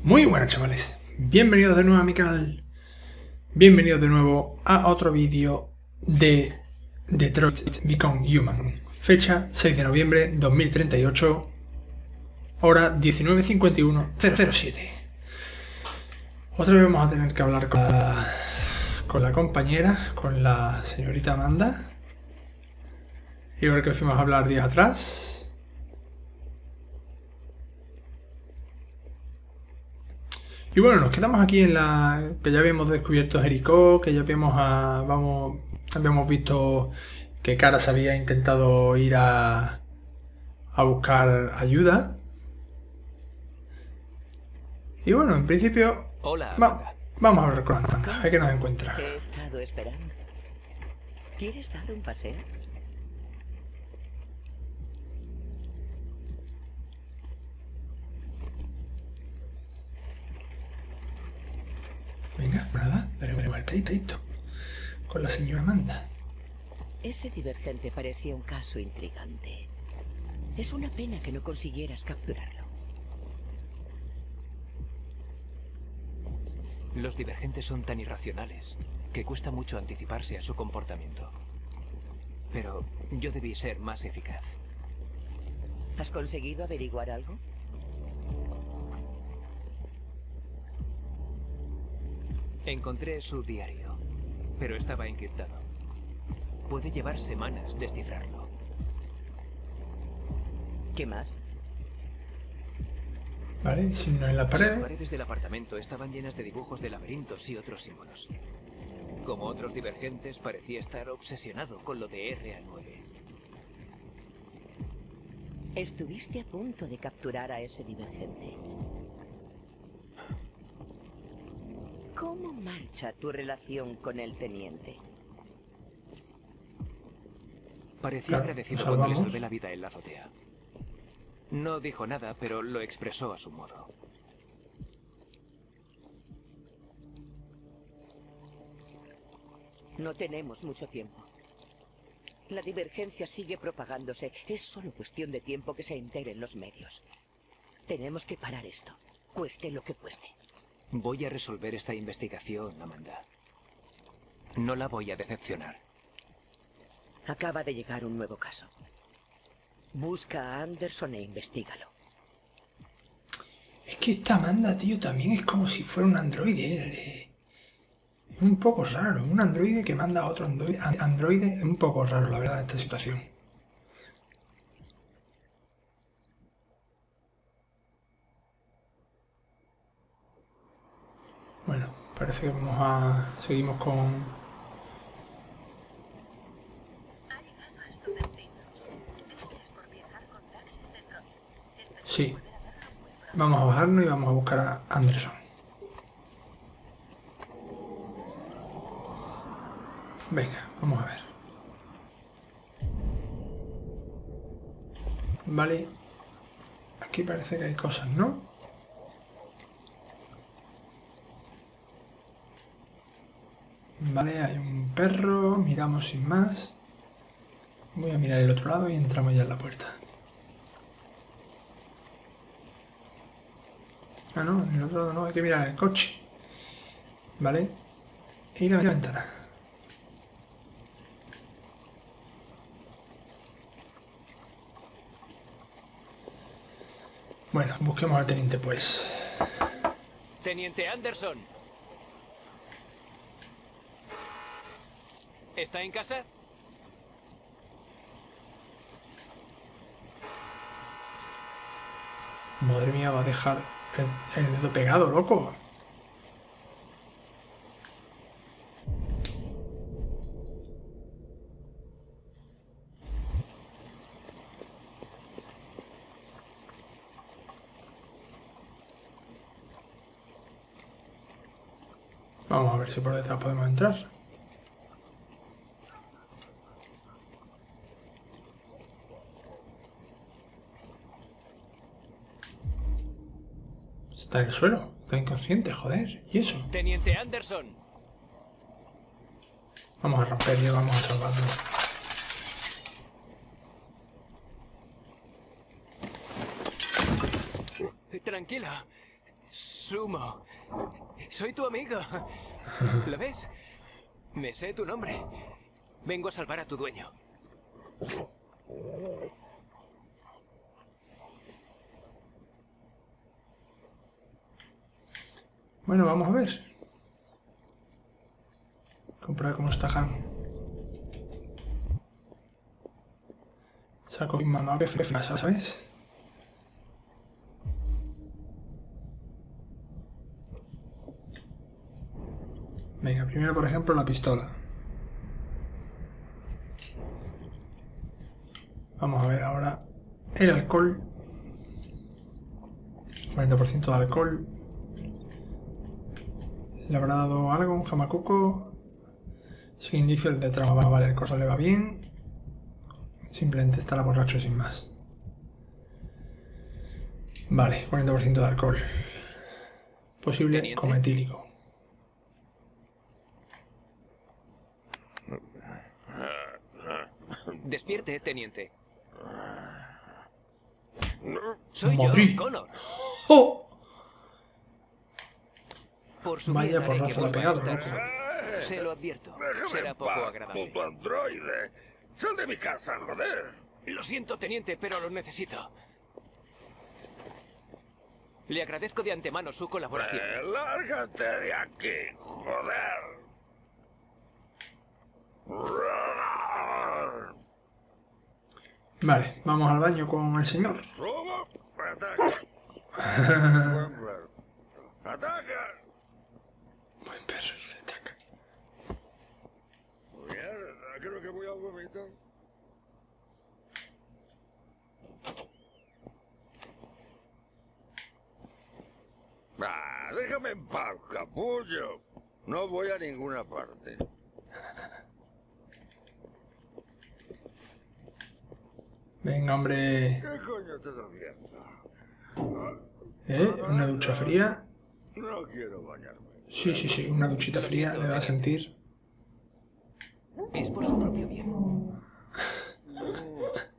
Muy buenas chavales, bienvenidos de nuevo a mi canal, bienvenidos de nuevo a otro vídeo de Detroit Become Human, fecha 6 de noviembre 2038, hora 19.51.007. Otra vez vamos a tener que hablar con la, con la compañera, con la señorita Amanda, ver que fuimos a hablar días atrás. Y bueno, nos quedamos aquí en la. que ya habíamos descubierto Jericó, que ya habíamos, a, vamos, habíamos visto que Caras había intentado ir a, a buscar ayuda. Y bueno, en principio. Hola. va- vamos a ver con Amanda, a ver qué nos encuentra. Te he estado esperando. ¿Quieres dar un paseo? Venga, nada, daremos vueltadito con la señora Amanda. Ese divergente parecía un caso intrigante. Es una pena que no consiguieras capturarlo. Los divergentes son tan irracionales que cuesta mucho anticiparse a su comportamiento. Pero yo debí ser más eficaz. ¿Has conseguido averiguar algo? Encontré su diario, pero estaba encriptado. Puede llevar semanas descifrarlo. ¿Qué más? ¿Vale? Si no en la Las pared. paredes del apartamento estaban llenas de dibujos de laberintos y otros símbolos. Como otros divergentes, parecía estar obsesionado con lo de R a 9. Estuviste a punto de capturar a ese divergente. ¿Cómo marcha tu relación con el teniente? Parecía Claro, agradecido ¿lo cuando le salvé la vida en la azotea. No dijo nada, pero lo expresó a su modo. No tenemos mucho tiempo. La divergencia sigue propagándose. Es solo cuestión de tiempo que se entere en los medios. Tenemos que parar esto, cueste lo que cueste. Voy a resolver esta investigación, Amanda. No la voy a decepcionar. Acaba de llegar un nuevo caso. Busca a Anderson e investigalo. Es que esta Amanda, tío, también es como si fuera un androide. eh. Es un poco raro. Un androide que manda a otro androide. Androide es un poco raro, la verdad, esta situación. Bueno, parece que vamos a... Seguimos con... Sí. Vamos a bajarnos y vamos a buscar a Anderson. Venga, vamos a ver. Vale. Aquí parece que hay cosas, ¿no? Vale, hay un perro. Miramos sin más. Voy a mirar el otro lado y entramos ya en la puerta. Ah, no, en el otro lado no, hay que mirar el coche. ¿Vale? Y la ventana. Bueno, busquemos al teniente pues. Teniente Anderson. ¿Está en casa? Madre mía, va a dejar el, dedo pegado, loco. Vamos a ver si por detrás podemos entrar. Está en el suelo, está inconsciente, joder. ¿Y eso? Teniente Anderson. Vamos a romper y vamos a salvarlo. Tranquila. Sumo. Soy tu amigo. ¿Lo ves? Me sé tu nombre. Vengo a salvar a tu dueño. Bueno, vamos a ver. Comprar cómo está Han. Saco mi mamá que fresa, ¿sabes? Venga, primero por ejemplo la pistola. Vamos a ver ahora el alcohol. 40% de alcohol. ¿Le habrá dado algo? ¿Un jamacuco? Sin indicios de trama. Vale, el coso le va bien. Simplemente está la borracho sin más. Vale, 40% de alcohol. Posible Teniente. cometílico. Despierte, teniente. Soy Madrid. yo, Connor. ¡Oh! Por su Vaya porrazo que le ha vuelva a pegado, ¿no? Se lo advierto. Será poco paz, agradable. puto androide. Sal de mi casa, joder. Lo siento, teniente, pero lo necesito. Le agradezco de antemano su colaboración. Eh, lárgate de aquí, joder. Vale, vamos al baño con el señor. Ataca. Ataca. Buen perro, se ataca. Mierda, vomitar. Ah, déjame en paz, capullo. No voy a ninguna parte. Venga, hombre. ¿Qué coño estás haciendo? ¿Eh? ¿Una ducha fría? No quiero bañarme. Sí, sí, sí, una duchita fría le va a sentir. Es por su propio bien.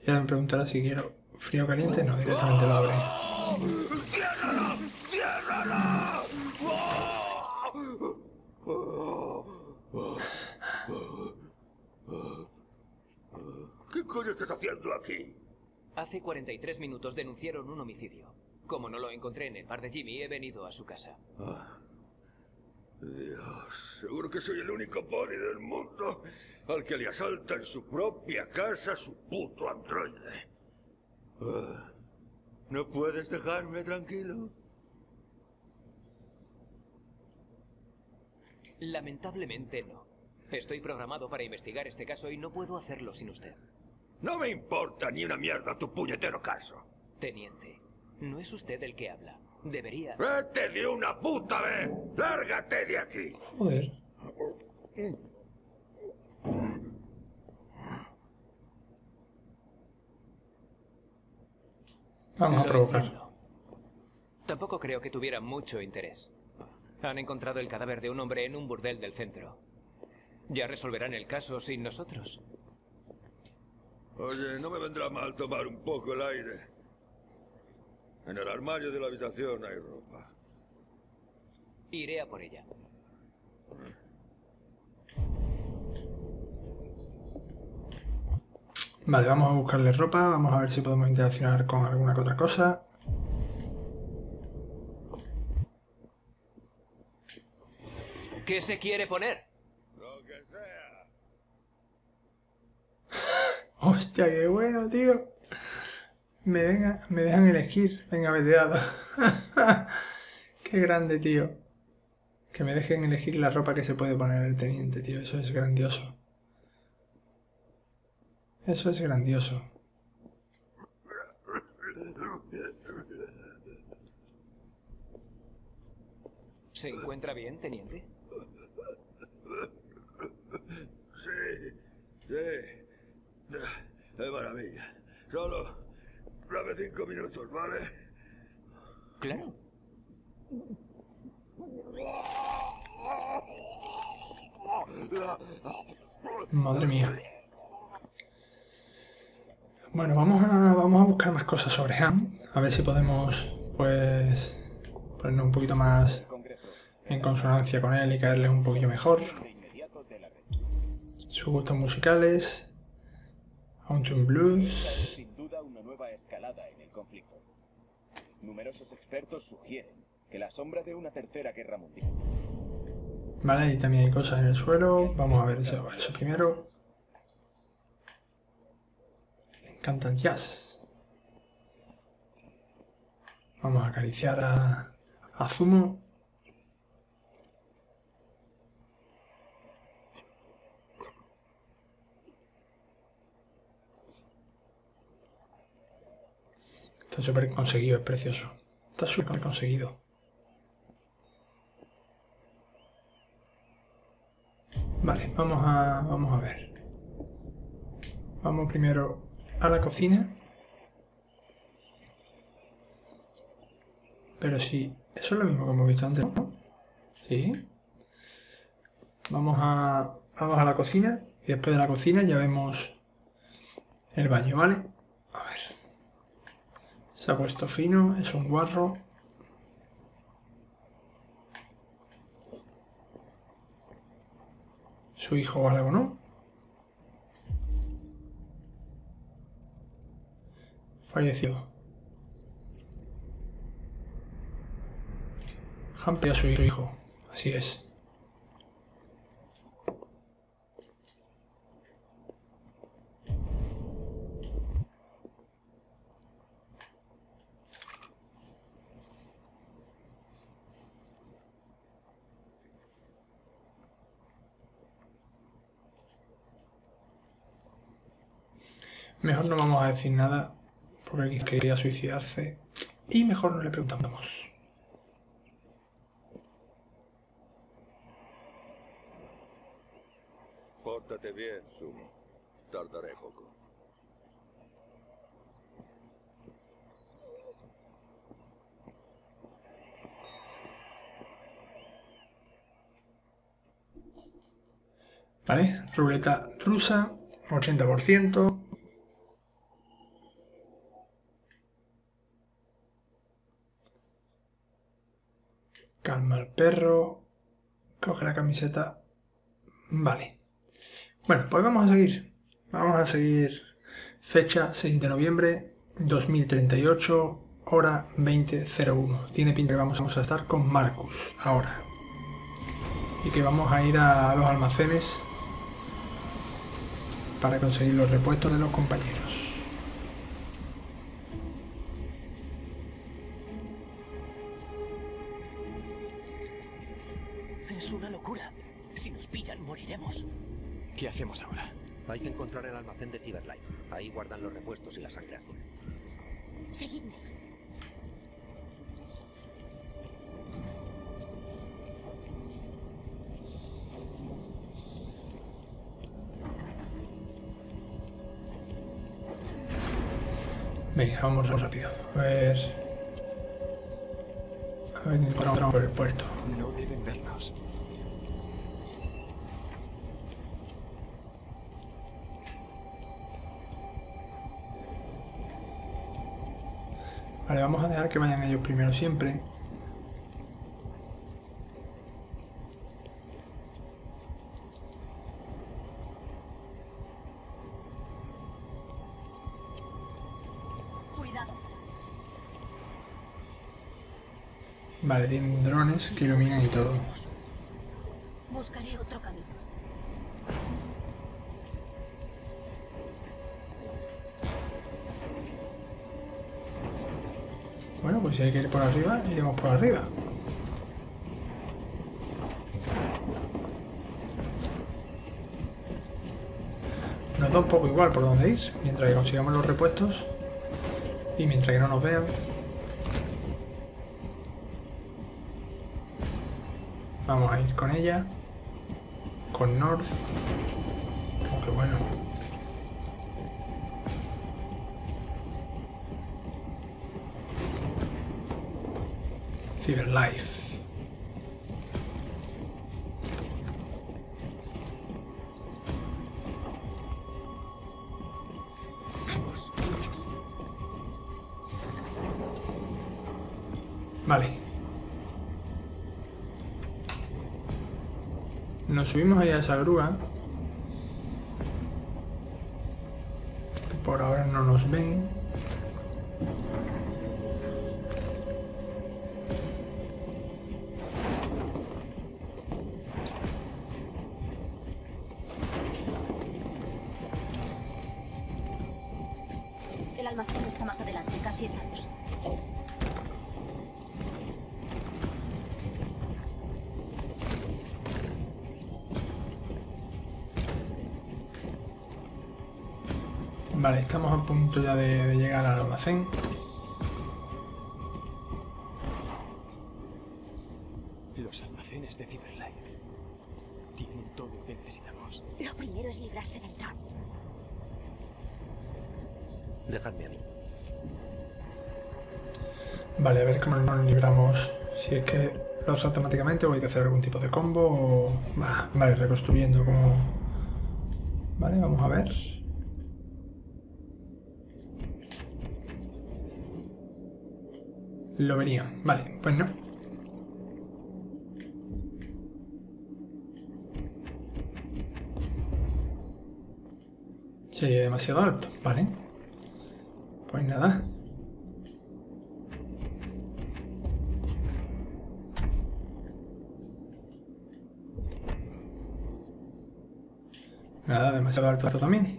Y ahora me preguntará si quiero frío o caliente. No, directamente lo abre. ¡Ciérrala! ¡Ciérrala! ¿Qué coño estás haciendo aquí? Hace 43 minutos denunciaron un homicidio. Como no lo encontré en el bar de Jimmy, he venido a su casa. Dios, seguro que soy el único pony del mundo al que le asalta en su propia casa su puto androide. Ah, ¿No puedes dejarme tranquilo? Lamentablemente no. Estoy programado para investigar este caso y no puedo hacerlo sin usted. No me importa ni una mierda tu puñetero caso. Teniente, no es usted el que habla. Debería... ¡Vete de una puta vez! ¡Lárgate de aquí! Joder. Vamos a Lo provocar. entiendo. Tampoco creo que tuviera mucho interés. Han encontrado el cadáver de un hombre en un burdel del centro. Ya resolverán el caso sin nosotros. Oye, no me vendrá mal tomar un poco el aire. En el armario de la habitación hay ropa. Iré a por ella. Vale, vamos a buscarle ropa. Vamos a ver si podemos interaccionar con alguna que otra cosa. ¿Qué se quiere poner? Lo que sea. Hostia, qué bueno, tío. Me, venga- me dejan elegir. Venga, veteado. qué grande, tío. Que me dejen elegir la ropa que se puede poner el teniente, tío. Eso es grandioso. Eso es grandioso. ¿Se encuentra bien, teniente? Sí, sí. Es maravilla. Solo dame cinco minutos, ¿vale? Claro. Madre mía. Bueno, vamos a, vamos a buscar más cosas sobre Han. A ver si podemos, pues, ponernos un poquito más en consonancia con él y caerle un poquillo mejor. Sus gustos musicales. Blues. sin duda una nueva escalada en el conflicto. Numerosos expertos sugieren que la sombra de una tercera guerra mundial. Vale, y también hay cosas en el suelo. Vamos a ver eso, eso primero. Me encanta el jazz. Vamos a acariciar a, a Zumo. Está súper conseguido, es precioso. Está súper conseguido. Vale, vamos a, vamos a ver. Vamos primero a la cocina. Pero sí, eso es lo mismo que hemos visto antes, ¿no? Sí. Vamos a, vamos a la cocina y después de la cocina ya vemos el baño, ¿vale? A ver. Se ha puesto fino, es un guarro. Su hijo o algo, ¿no? Falleció. Hampe a su hijo. Así es. Mejor no vamos a decir nada porque quería suicidarse y mejor no le preguntamos. Pórtate bien, Sumo. Tardaré poco. Vale, ruleta rusa, 80%. Calma al perro. Coge la camiseta. Vale. Bueno, pues vamos a seguir. Vamos a seguir. Fecha 6 de noviembre 2038, hora 20.01. Tiene pinta que vamos a estar con Marcus ahora. Y que vamos a ir a los almacenes para conseguir los repuestos de los compañeros. ¿Qué hacemos ahora? Hay que encontrar el almacén de Cyberlife. Ahí guardan los repuestos y la sangre azul. Seguidme. Venga, vamos rápido. A ver. A ver, encontramos por el puerto. No deben vernos. Vale, vamos a dejar que vayan ellos primero siempre. Cuidado. Vale, tienen drones que iluminan y todo. Buscaré otro camino. Si hay que ir por arriba, iremos por arriba. Nos da un poco igual por dónde ir, mientras que consigamos los repuestos y mientras que no nos vean. Vamos a ir con ella, con North. Cyberlife. Vale. Nos subimos ahí a esa grúa. Almacén está más adelante, casi estamos. Vale, estamos a punto ya de, de llegar al almacén. Automáticamente o hay que hacer algún tipo de combo o... Bah, vale, reconstruyendo como... Vale, vamos a ver. Lo vería. Vale, pues no. Sería demasiado alto, ¿vale? Pues nada. Nada, demasiado alto también.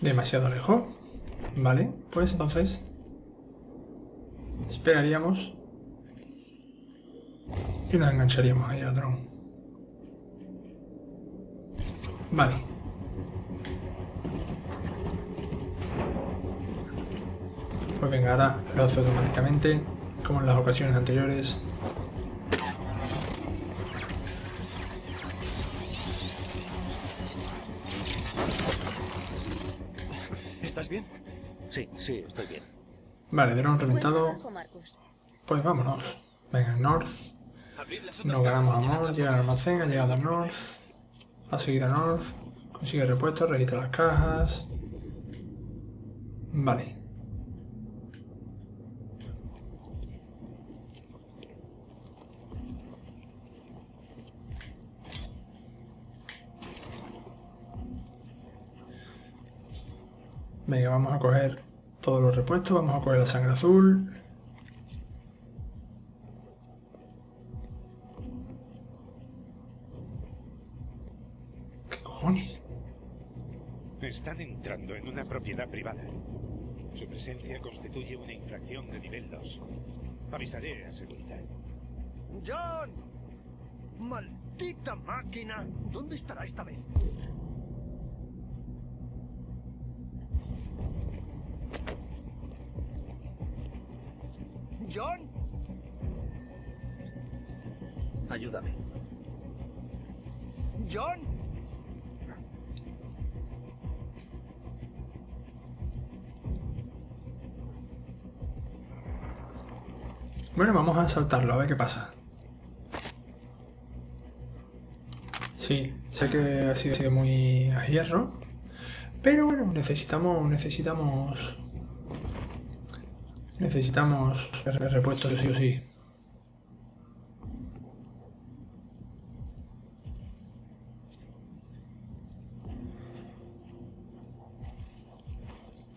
Demasiado lejos. Vale, pues entonces esperaríamos y nos engancharíamos ahí al dron. Vale. Pues venga, ahora lo hace automáticamente, como en las ocasiones anteriores. ¿Estás bien? Sí, sí, estoy bien. Vale, dron reventado. Pues vámonos. Venga, North. Nos ganamos a cajas y North, llenarlas llega al almacén, ha llegado a North. Ha seguido a North. Consigue repuestos, registra las cajas. Vale. Venga, vamos a coger todos los repuestos, vamos a coger la sangre azul. ¿Qué cojones? Están entrando en una propiedad privada. Su presencia constituye una infracción de nivel 2. Avisaré a seguridad. ¡John! ¡Maldita máquina! ¿Dónde estará esta vez? ¿John? Ayúdame. ¿John? Bueno, vamos a saltarlo, a ver qué pasa. Sí, sé que ha sido, ha sido muy a hierro. Pero bueno, necesitamos. Necesitamos. Necesitamos re- repuestos sí o sí.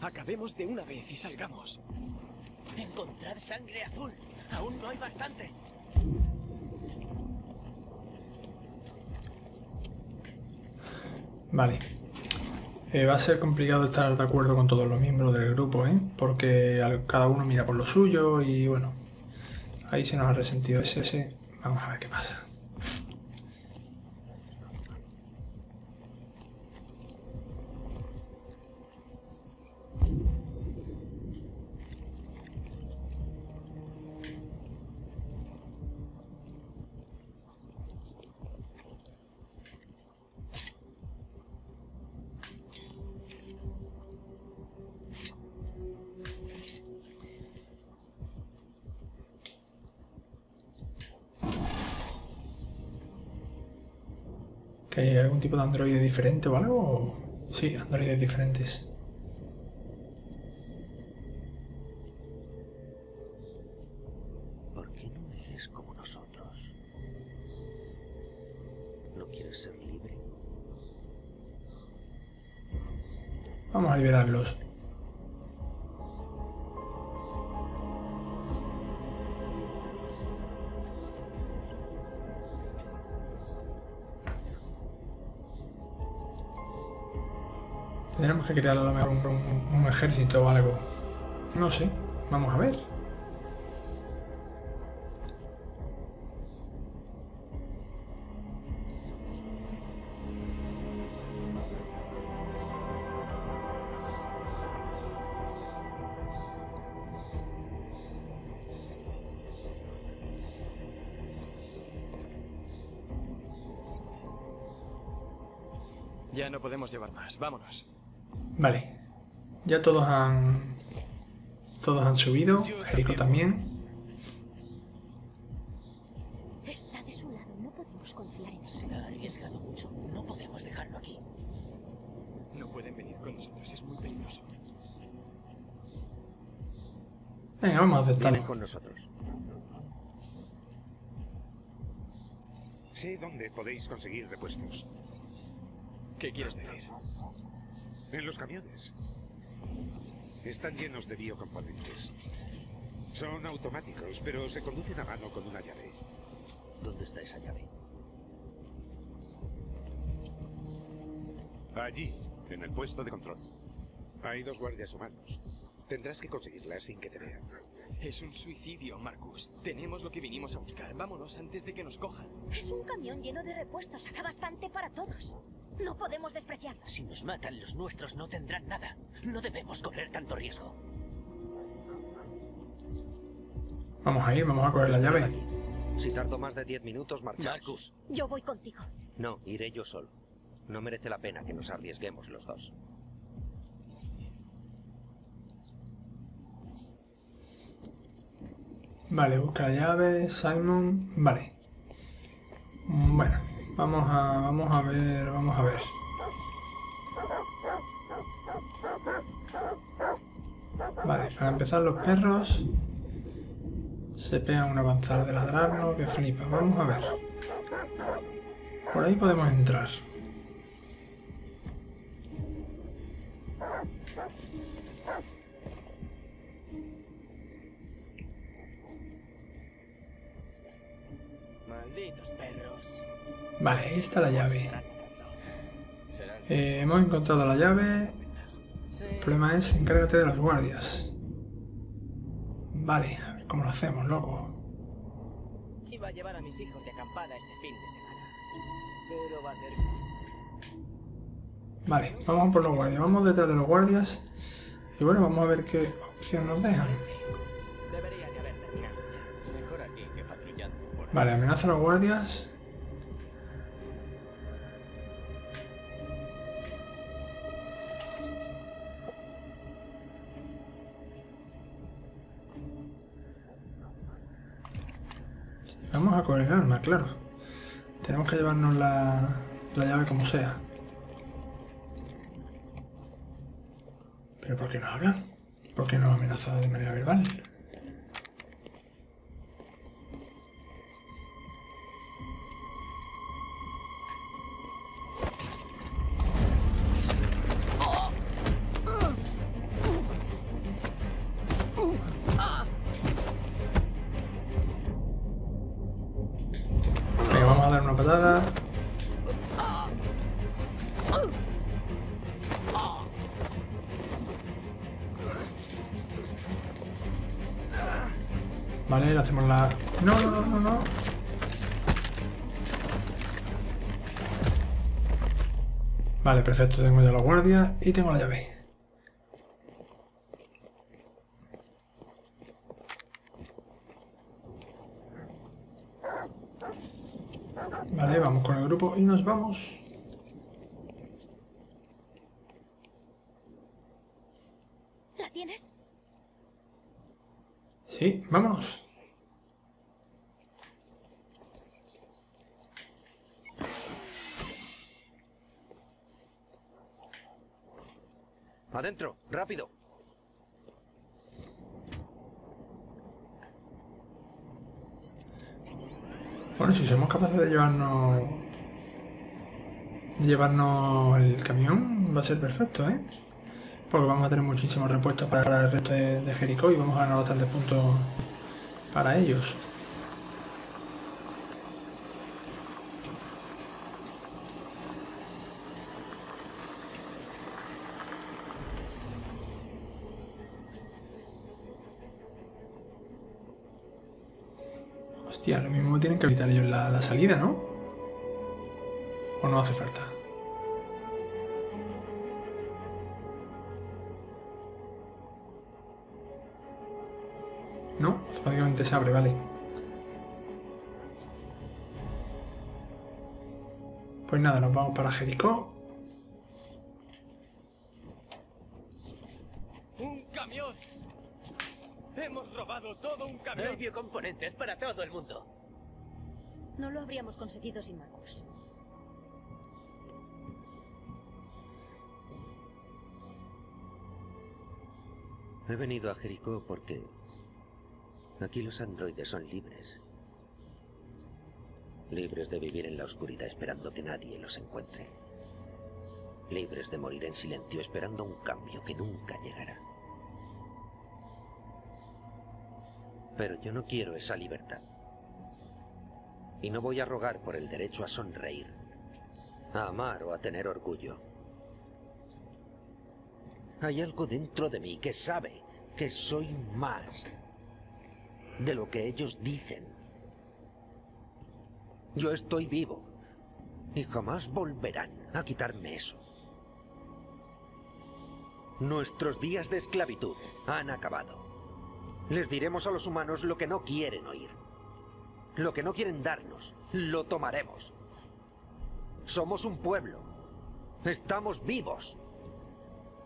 Acabemos de una vez y salgamos. Encontrad sangre azul. Aún no hay bastante. Vale. Eh, va a ser complicado estar de acuerdo con todos los miembros del grupo, ¿eh? Porque cada uno mira por lo suyo y bueno. Ahí se nos ha resentido ese, ese. Vamos a ver qué pasa. Tipo de androide diferente o algo? Sí, androides diferentes. ¿Por qué no eres como nosotros? ¿No quieres ser libre? Vamos a liberarlos. Tendremos que crear a lo mejor un, ejército o algo. No sé. Vamos a ver. Ya no podemos llevar más. Vámonos. Vale. Ya todos han. Todos han subido. Jerico también. Está de su lado, no podemos confiar en él. Se ha arriesgado mucho. No podemos dejarlo aquí. No pueden venir con nosotros. Es muy peligroso. Venga, vamos a aceptarlo. con nosotros. Sé dónde podéis conseguir repuestos. ¿Qué quieres decir? En los camiones. Están llenos de biocomponentes. Son automáticos, pero se conducen a mano con una llave. ¿Dónde está esa llave? Allí, en el puesto de control. Hay dos guardias humanos. Tendrás que conseguirla sin que te vean. Es un suicidio, Marcus. Tenemos lo que vinimos a buscar. Vámonos antes de que nos cojan. Es un camión lleno de repuestos, habrá bastante para todos. No podemos despreciarlo. Si nos matan, los nuestros no tendrán nada. No debemos correr tanto riesgo. Vamos a ir, vamos a coger la llave. aquí. Si tardo más de 10 minutos, marchamos. Marcus, Yo voy contigo. No, iré yo solo. No merece la pena que nos arriesguemos los dos. Vale, busca la llave, Simon. Vale. Bueno, vamos a, vamos a ver, vamos a ver. Vale, para empezar los perros se pegan un avanzar de ladrarnos que flipa. Vamos a ver. Por ahí podemos entrar. malditos perros. Vale, ahí está la llave. Eh, hemos encontrado la llave. El problema es, encárgate de los guardias. Vale, a ver cómo lo hacemos, loco. Iba a llevar a mis hijos de acampada este fin de semana. Pero va a ser... Vale, vamos por los guardias. Vamos detrás de los guardias. Y bueno, vamos a ver qué opción nos dejan. Vale, amenaza a los guardias. Vamos a coger el arma, claro. Tenemos que llevarnos la, la llave como sea. ¿Pero por qué no hablan? ¿Por qué no amenaza de manera verbal? Perfecto. Tengo ya la guardia y tengo la llave. Vale, vamos con el grupo y nos vamos. ¿La tienes? Sí, vámonos. Adentro, rápido. Bueno, si somos capaces de llevarnos... de llevarnos el camión, va a ser perfecto, ¿eh? Porque vamos a tener muchísimos repuestos para el resto de, de Jericó y vamos a ganar bastantes puntos para ellos. Hostia, lo mismo tienen que evitar ellos la, la salida, ¿no? ¿O no hace falta? No, automáticamente se abre, vale. Pues nada, nos vamos para Jericó. Biocomponentes para todo el mundo. No lo habríamos conseguido sin Marcus. He venido a Jericó porque aquí los androides son libres. Libres de vivir en la oscuridad esperando que nadie los encuentre. Libres de morir en silencio esperando un cambio que nunca llegará. Pero yo no quiero esa libertad. Y no voy a rogar por el derecho a sonreír, a amar o a tener orgullo. Hay algo dentro de mí que sabe que soy más de lo que ellos dicen. Yo estoy vivo y jamás volverán a quitarme eso. Nuestros días de esclavitud han acabado. Les diremos a los humanos lo que no quieren oír. Lo que no quieren darnos, lo tomaremos. Somos un pueblo. Estamos vivos.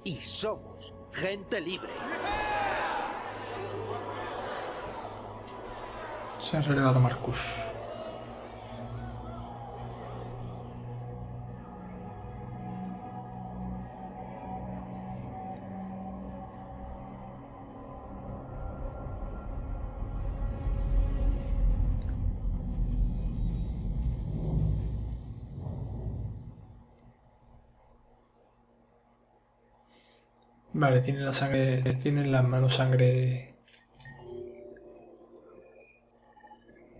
Y somos gente libre. Se ha relevado Marcus. Vale, tiene la sangre. Tiene en las manos sangre.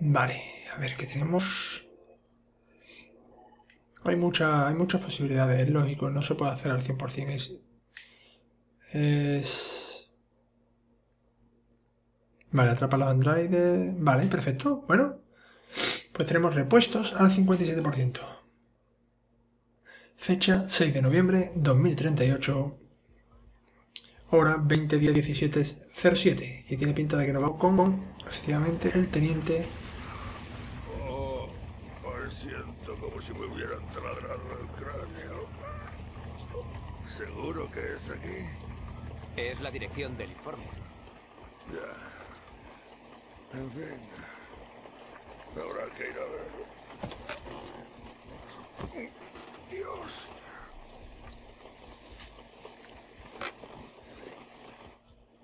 Vale, a ver qué tenemos. Hay, mucha, hay muchas posibilidades, es lógico, no se puede hacer al 100%. Es. Es. Vale, atrapa los androides. Vale, perfecto. Bueno, pues tenemos repuestos al 57%. Fecha 6 de noviembre 2038. Hora 20 día 17 07. Y tiene pinta de que nos vamos con, con, efectivamente, el teniente. Oh, siento como si me hubieran taladrado el cráneo. ¿Seguro que es aquí? Es la dirección del informe. Ya. En fin. Habrá que ir a ver. Dios.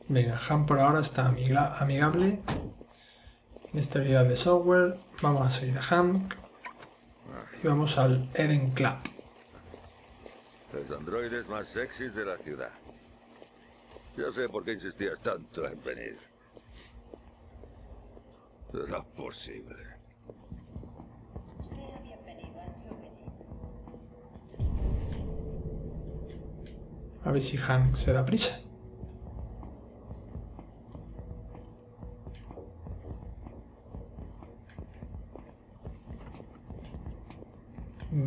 Venga, Han por ahora está amigable. Inestabilidad de software. Vamos a seguir a Hank. Y vamos al Eden Club. Los androides más sexys de la ciudad. Ya sé por qué insistías tanto en venir. ¿Será posible? Sea bienvenido a ver si Han se da prisa.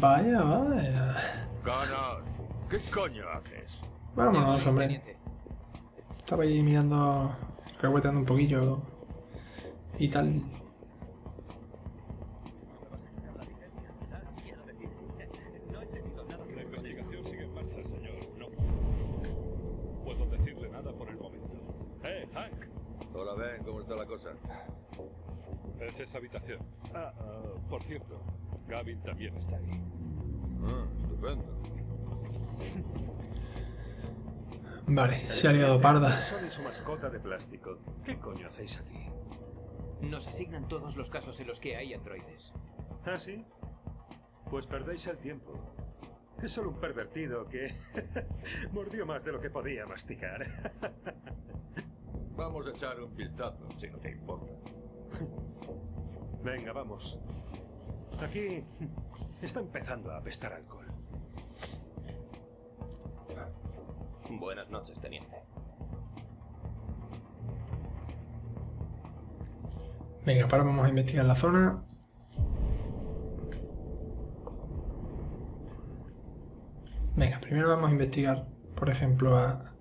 Vaya, vaya. Connor, ¿qué coño haces? Vámonos, hombre. Estaba ahí mirando, revueltando un poquillo y tal. La investigación sigue en marcha, señor. No puedo decirle nada por el momento. ¡Eh, Hank! Hola, Ben, ¿cómo está la cosa? Es esa habitación. Ah, ah, por cierto, Gavin también está ahí. Ah, estupendo. Vale, se ha liado parda. Son su mascota de plástico. ¿Qué coño hacéis aquí? Nos asignan todos los casos en los que hay androides. ¿Ah, sí? Pues perdéis el tiempo. Es solo un pervertido que mordió más de lo que podía masticar. Vamos a echar un vistazo, si no te importa. Venga, vamos. Aquí está empezando a apestar alcohol. Buenas noches, teniente. Venga, ahora vamos a investigar la zona. Venga, primero vamos a investigar, por ejemplo, a...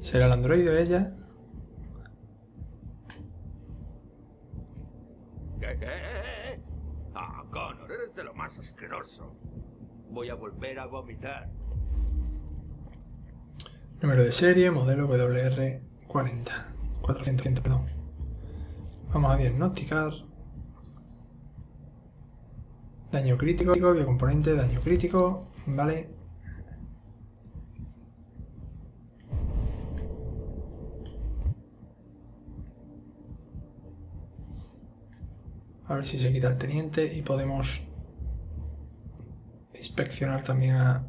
¿Será el androide ella? ¿Qué, qué? Ah, Connor, eres de lo más asqueroso. Voy a volver a vomitar. Número de serie, modelo WR40. 400, perdón. Vamos a diagnosticar. Daño crítico, biocomponente, daño crítico. Vale. A ver si se quita el teniente y podemos inspeccionar también a,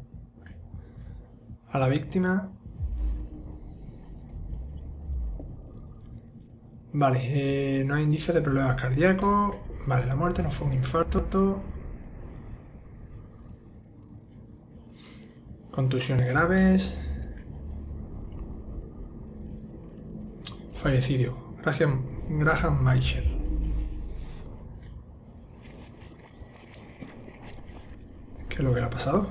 a la víctima. Vale, eh, no hay indicios de problemas cardíacos. Vale, la muerte no fue un infarto. Contusiones graves. Fallecido. Graham, Graham Meicher. ¿Qué es lo que le ha pasado?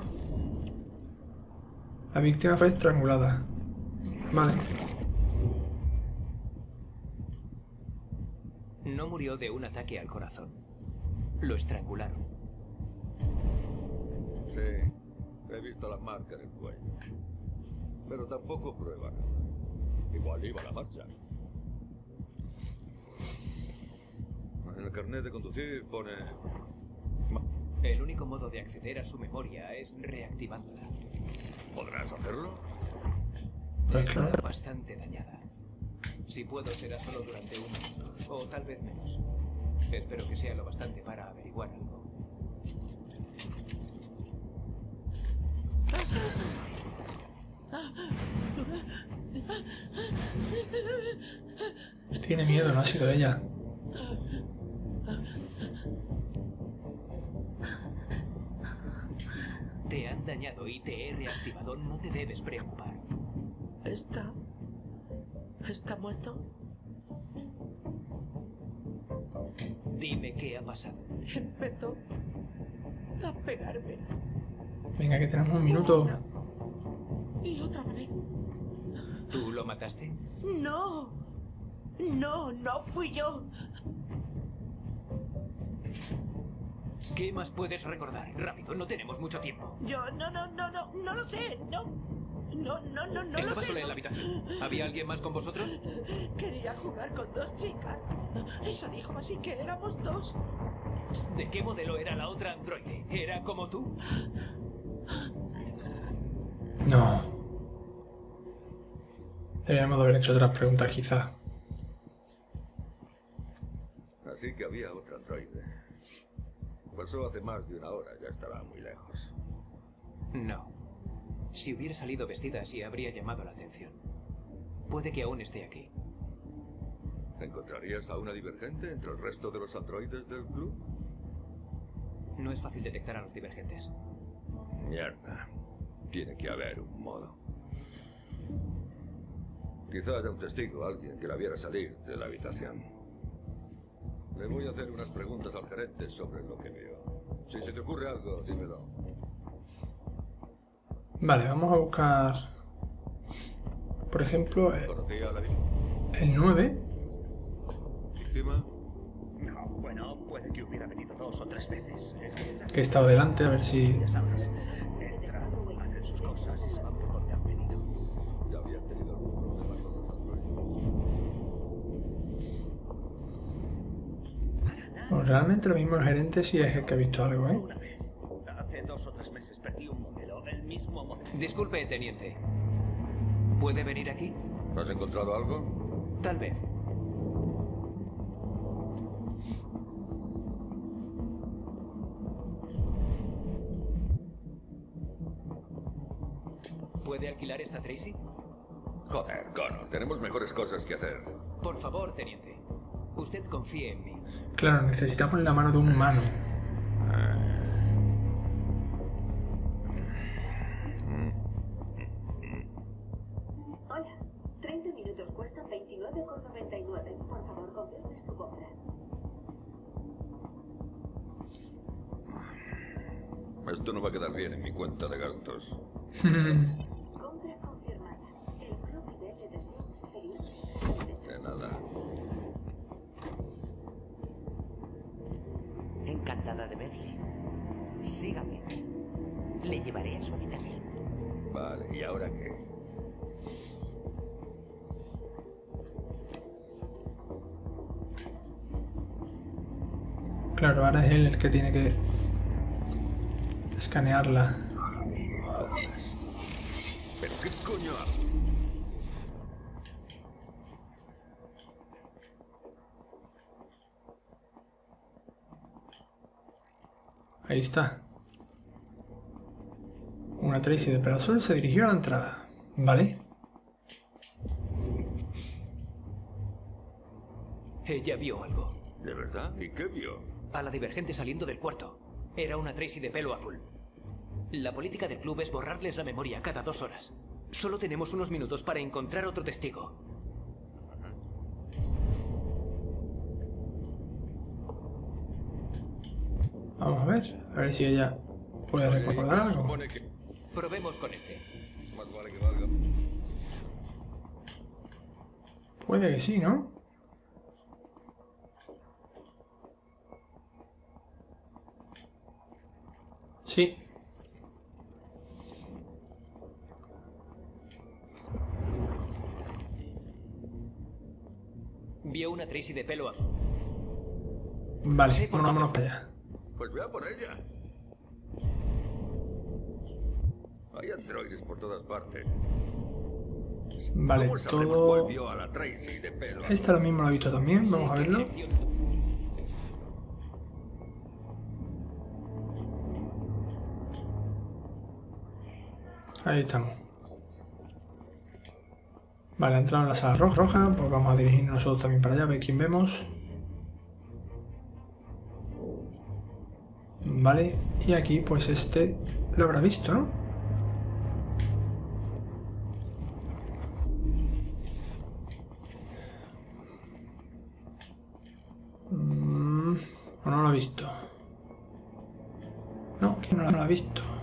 La víctima fue estrangulada. Vale. No murió de un ataque al corazón. Lo estrangularon. Sí, he visto la marca en el cuello. Pero tampoco prueba nada. Igual iba a la marcha. En el carnet de conducir pone... El único modo de acceder a su memoria es reactivándola. ¿Podrás hacerlo? Está bastante dañada. Si puedo, será solo durante un minuto, o tal vez menos. Espero que sea lo bastante para averiguar algo. Tiene miedo, no ha sido ella. Te han dañado y te he reactivado. No te debes preocupar. ¿Está? ¿Está muerto? Dime qué ha pasado. Empezó a pegarme. Venga, que tenemos un minuto. Y otra vez. ¿Tú lo mataste? No. No, no fui yo. ¿Qué más puedes recordar? Rápido, no tenemos mucho tiempo. Yo no, no, no, no, no lo sé. No. No, no, no, no lo Estaba sé. sola en no. la habitación. ¿Había alguien más con vosotros? Quería jugar con dos chicas. Eso dijo, así que éramos dos. ¿De qué modelo era la otra androide? ¿Era como tú? No. Deberíamos de haber hecho otras preguntas, quizás. Así que había otro androide. Pasó hace más de una hora, ya estará muy lejos. No. Si hubiera salido vestida así, habría llamado la atención. Puede que aún esté aquí. ¿Encontrarías a una divergente entre el resto de los androides del club? No es fácil detectar a los divergentes. Mierda. Tiene que haber un modo. Quizá haya un testigo, alguien que la viera salir de la habitación. Le voy a hacer unas preguntas al gerente sobre lo que veo. Si se te ocurre algo, dímelo. Vale, vamos a buscar. Por ejemplo, eh, ¿Conocía a la el 9. víctima? No, bueno, puede que hubiera venido dos o tres veces. Es que ya- Que he estado delante, a ver si. Ya sabes, Bueno, realmente lo mismo el gerente si es el que ha visto algo, ¿eh? Hace dos dos o tres meses perdí un modelo, el mismo modelo. Disculpe, teniente. ¿Puede venir aquí? ¿Has encontrado algo? Tal vez. ¿Puede alquilar esta Tracy? Joder, Connor, tenemos mejores cosas que hacer. Por favor, teniente. Usted confíe en mí. Claro, necesitamos la mano de un humano. Hola, 30 minutos cuestan 29,99. Por favor, confirme su compra. Esto no va a quedar bien en mi cuenta de gastos. Claro, ahora es él el que tiene que escanearla. ¿Pero qué coño? Ahí está. Una Tracy de Pelasol se dirigió a la entrada. Vale. Ella vio algo. ¿De verdad? ¿Y qué vio? A la divergente saliendo del cuarto. Era una Tracy de pelo azul. La política del club es borrarles la memoria cada dos horas. Solo tenemos unos minutos para encontrar otro testigo. Vamos a ver. A ver si ella puede recordar algo. Probemos con este. más vale que valga. Puede que sí, ¿no? Sí. Vio una Tracy de pelo azul. Vale, Sí, por vámonos para allá. Pues vea por ella. Hay androides por todas partes. Vale, ¿Cómo sabremos todo... cuál vio a la Tracy de pelo? Esta lo mismo lo he visto también, vamos a verlo. Ahí estamos. Vale, ha entrado en la sala roja, pues vamos a dirigirnos nosotros también para allá, a ver quién vemos. Vale, y aquí pues este lo habrá visto, ¿no? Mm, ¿O no lo ha visto? No, que no lo ha visto.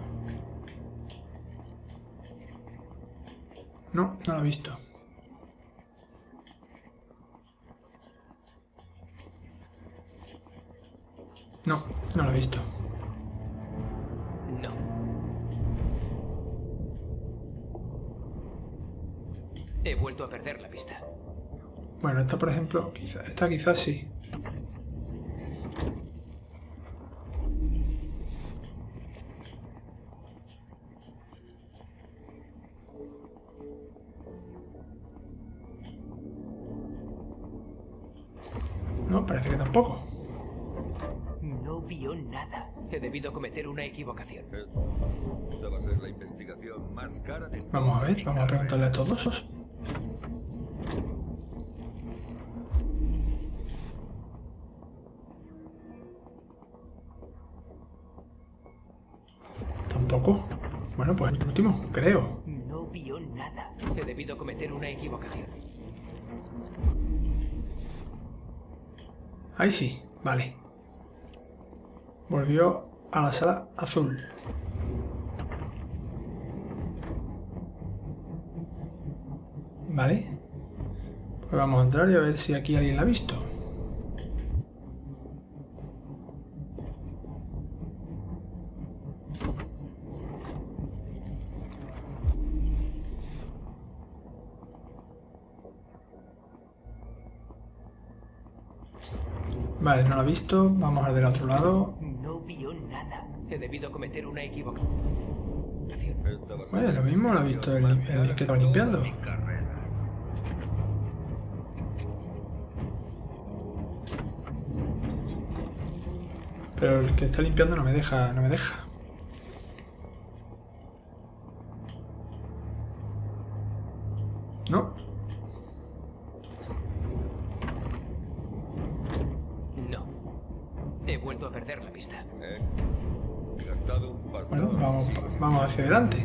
No, no lo ha visto. No, no lo ha visto. No. He vuelto a perder la pista. Bueno, esta por ejemplo, quizá, esta quizás sí. No, parece que tampoco. No vio nada. He debido cometer una equivocación. Esta va a ser la investigación más cara de Vamos a ver, vamos a preguntarle a todos. Tampoco. Bueno, pues el último, creo. No vio nada. He debido cometer una equivocación. Ahí sí, vale. Volvió a la sala azul. Vale. Pues vamos a entrar y a ver si aquí alguien la ha visto. Vale, no la ha visto. Vamos al del otro lado. He debido cometer una equivocación. Oye, lo mismo lo ha visto el, el que estaba limpiando. Pero el que está limpiando no me deja, no me deja. No. He vuelto a perder la pista. He gastado un pastón. Bueno, vamos, vamos hacia adelante.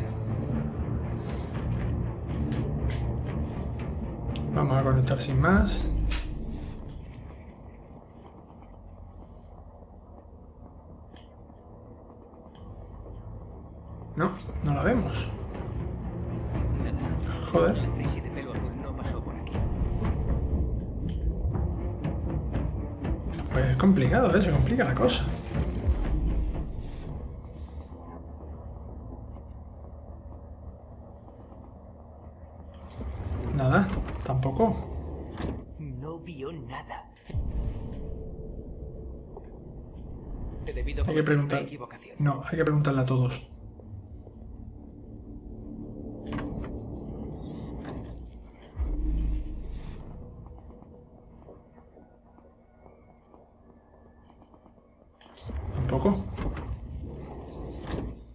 Vamos a conectar sin más. No, no la vemos. Joder. Pues es complicado, ¿eh? Se complica la cosa. Nada, tampoco. No vio nada. He debido Hay que preguntar. No, hay que preguntarle a todos. Tampoco.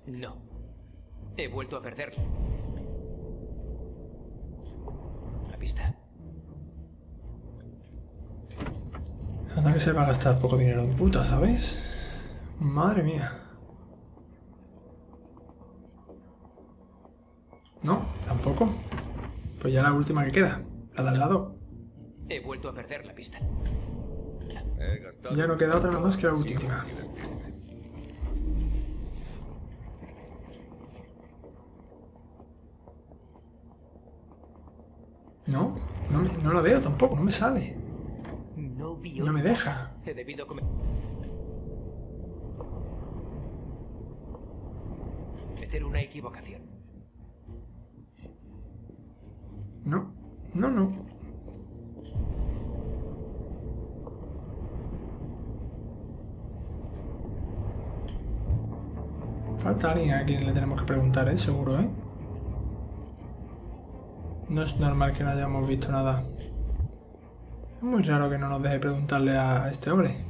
No. He vuelto a perder la pista. Anda que se va a gastar poco dinero en puta, ¿sabes? Madre mía. No, tampoco. Pues ya la última que queda, la de al lado. He vuelto a perder la pista. Ya no queda otra nada más que la última. No, no, me- no la veo tampoco, no me sale. No me deja. He debido cometer una equivocación. No, no, no. Falta alguien a quien le tenemos que preguntar, ¿eh? Seguro, ¿eh? No es normal que no hayamos visto nada. Es muy raro que no nos deje preguntarle a este hombre.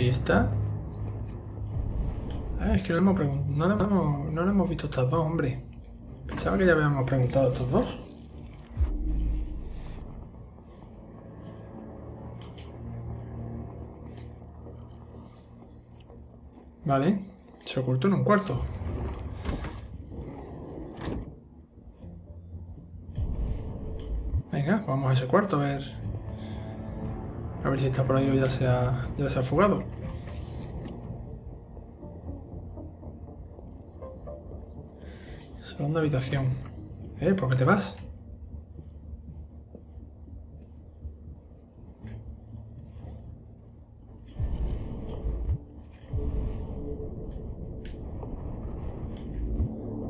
Ahí está. Ah, es que no, hemos pregun- no, hemos, no hemos visto estos dos, hombre. Pensaba que ya habíamos preguntado estos dos. Vale, se ocultó en un cuarto. Venga, vamos a ese cuarto a ver. A ver si está por ahí o ya se ha, ya se ha fugado. Segunda habitación. ¿Eh? ¿Por qué te vas?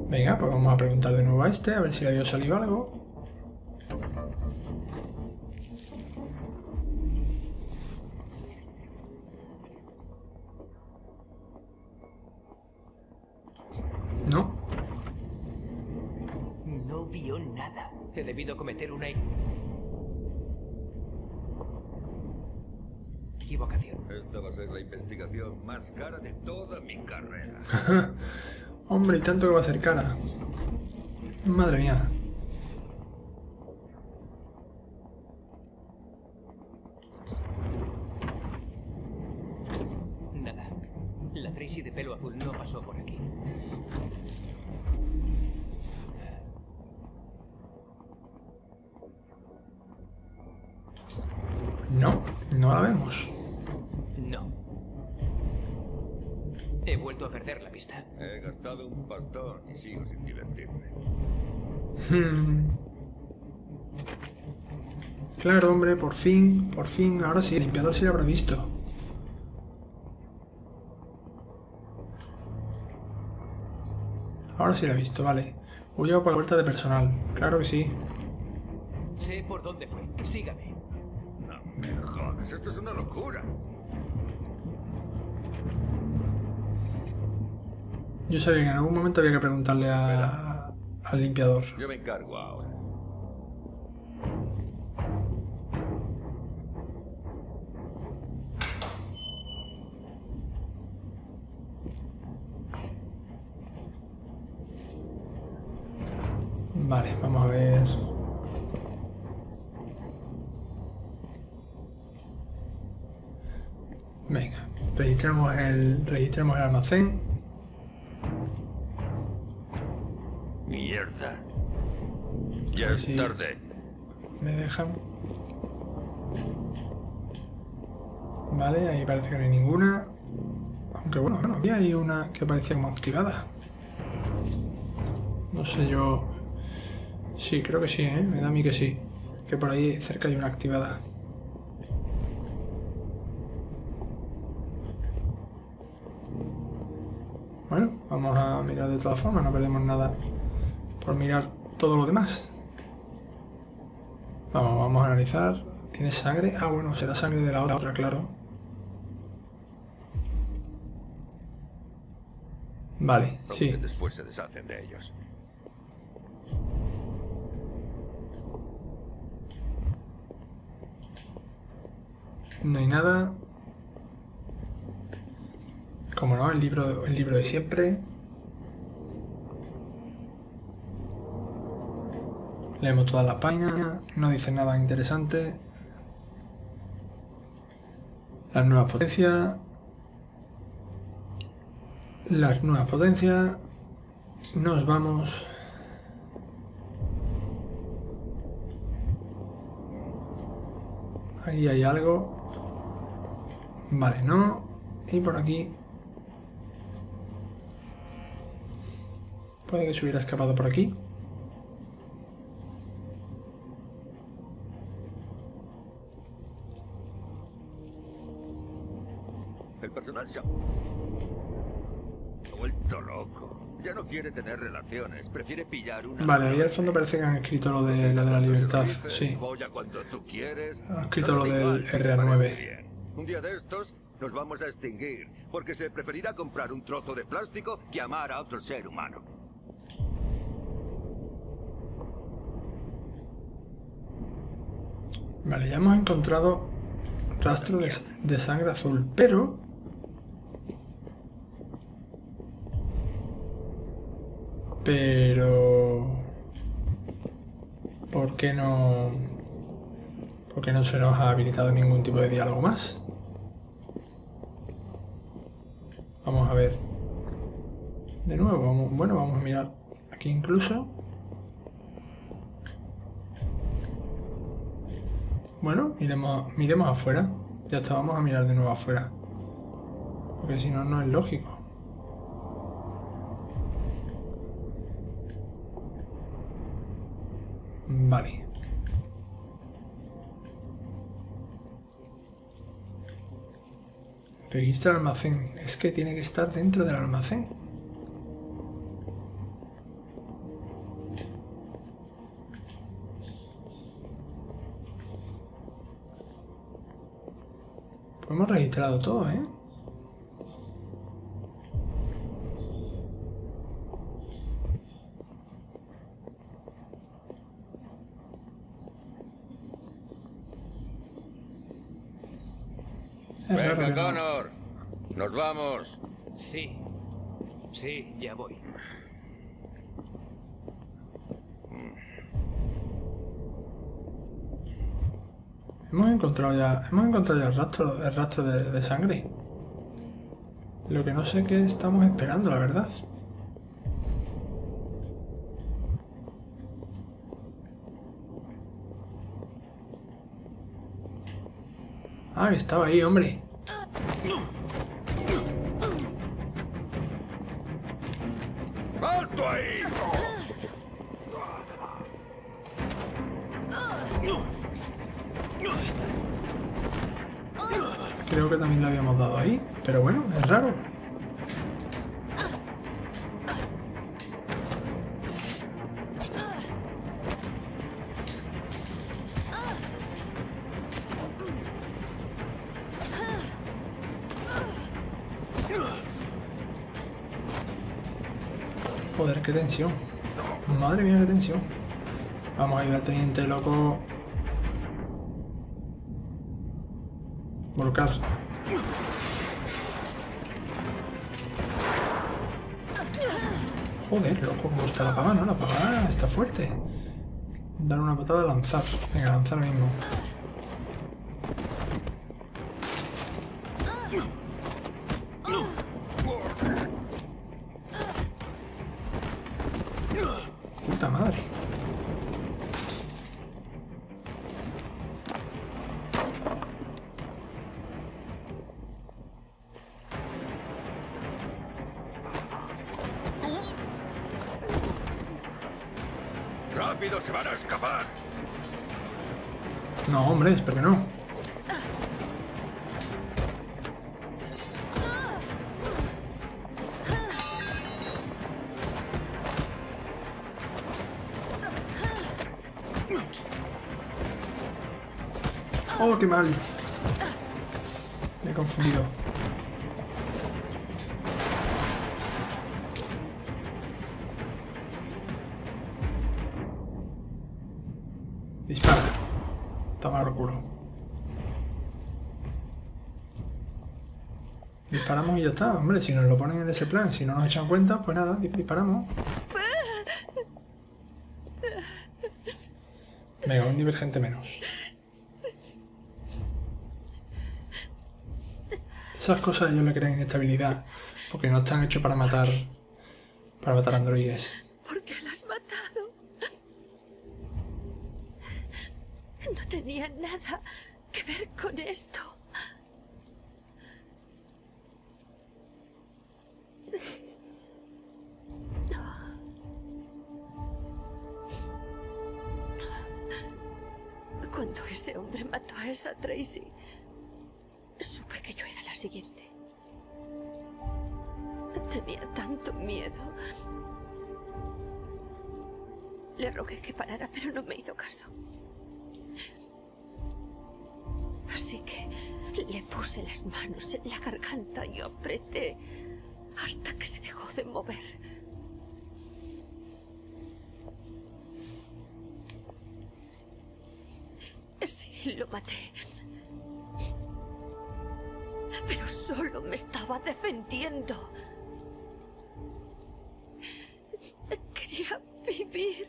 Venga, pues vamos a preguntar de nuevo a este, a ver si le había salido algo. Ser la investigación más cara de toda mi carrera. Hombre, y tanto que va a ser cara. Madre mía. Nada. La Tracy de pelo azul no pasó por aquí. No, no la vemos. No. He vuelto He gastado un pastón y sigo sin divertirme. Hmm. Claro, hombre, por fin, por fin, ahora sí, el limpiador sí lo habrá visto. Ahora sí lo ha visto, vale. Huyó por la puerta de personal, claro que sí. Sé por dónde fue. Sígame. No me jodas, esto es una locura. Yo sabía que en algún momento había que preguntarle a- al limpiador. Yo me encargo ahora. Vale, vamos a ver. Venga, registremos el, registremos el almacén. Es tarde. Me dejan. Vale, ahí parece que no hay ninguna. Aunque bueno, bueno, aquí hay una que parecía como activada. No sé yo. Sí, creo que sí, ¿eh? Me da a mí que sí. Que por ahí cerca hay una activada. Bueno, vamos a mirar de todas formas, no perdemos nada por mirar todo lo demás. Vamos, vamos a analizar. ¿Tiene sangre? Ah, bueno, será sangre de la otra, claro. Vale, sí. Después se deshacen de ellos. No hay nada. Como no, el libro, el libro de siempre. Leemos toda la página. No dice nada interesante. Las nuevas potencias. Las nuevas potencias. Nos vamos. Ahí hay algo. Vale, no. Y por aquí. Puede que se hubiera escapado por aquí. El personal ya... Ha vuelto loco. Ya no quiere tener relaciones. Prefiere pillar una... Vale, ahí al fondo parece que han escrito lo de, lo de la libertad. Sí. Han escrito lo del igual, si te RA9. parece bien. Un día de estos nos vamos a extinguir, porque se preferirá comprar un trozo de plástico que amar a otro ser humano. Vale, ya hemos encontrado rastro de, de sangre azul, pero... Pero... ¿Por qué no... ¿Por qué no se nos ha habilitado ningún tipo de diálogo más? Vamos a ver. De nuevo, vamos- bueno, vamos a mirar aquí incluso. Bueno, miremos, miremos afuera. Ya está, vamos a mirar de nuevo afuera. Porque si no, no es lógico. Vale. Registra el almacén. Es que tiene que estar dentro del almacén. Pues hemos registrado todo, ¿eh? Es raro Venga, que no- Connor. Nos vamos. Sí. Sí, ya voy. Hemos encontrado ya, hemos encontrado ya el rastro, el rastro de, sangre. Lo que no sé qué estamos esperando, la verdad. Ah, estaba ahí, hombre. ¡Alto ahí! creo que también la habíamos dado ahí. Pero bueno, es raro. Joder, qué tensión. Madre mía, qué tensión. Vamos a ir al teniente loco. Volcar Joder, loco, cómo está la paga, ¿no? La paga está fuerte. Dar una patada, lanzar. Venga, lanzar mismo. No, hombre, espero que no. Oh, qué mal. Me he confundido. Ya. Hombre, si nos lo ponen en ese plan, si no nos echan cuenta, pues nada, disparamos. Venga, un divergente menos. Esas cosas yo le crean inestabilidad, porque no están hechos para matar para matar androides. ¿Por qué la has matado? No tenía nada que ver con esto. Tracy, supe que yo era la siguiente. Tenía tanto miedo. Le rogué que parara, pero no me hizo caso. Así que le puse las manos en la garganta y apreté hasta que se dejó de mover. Sí, lo maté. Pero solo me estaba defendiendo. Quería vivir.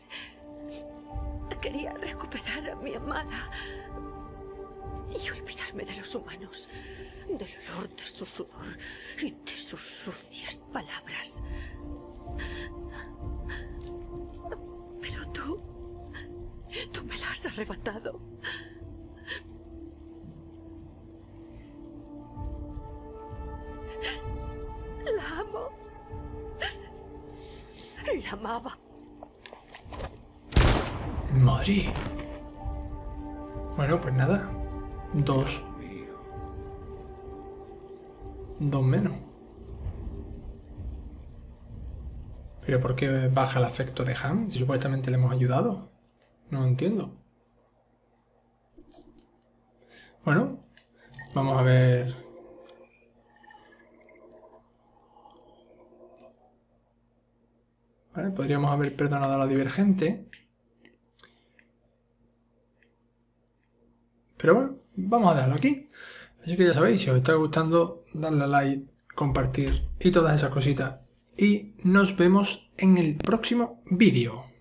Quería recuperar a mi amada. Y olvidarme de los humanos. Del olor de su sudor y de sus sucias palabras. Pero tú... Tú me la has arrebatado. Amaba. Madre. Bueno, pues nada. Dos. Dos menos. ¿Pero por qué baja el afecto de Han? Si supuestamente le hemos ayudado. No entiendo. Bueno, vamos a ver. Podríamos haber perdonado a la divergente. Pero bueno, vamos a dejarlo aquí. Así que ya sabéis, si os está gustando, darle a like, compartir y todas esas cositas. Y nos vemos en el próximo vídeo.